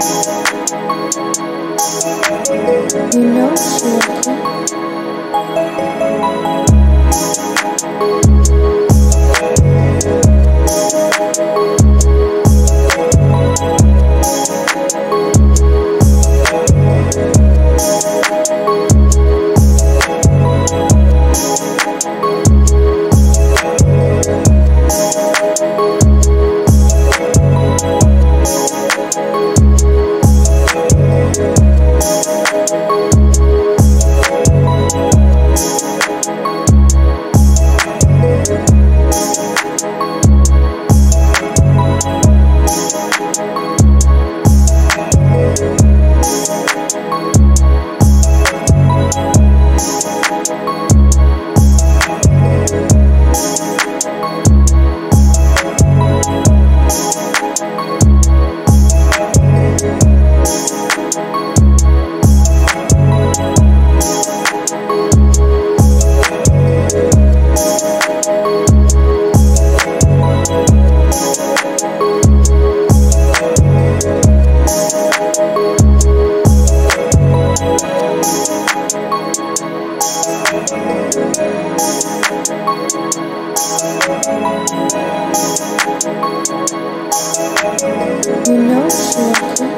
You know she you. Know she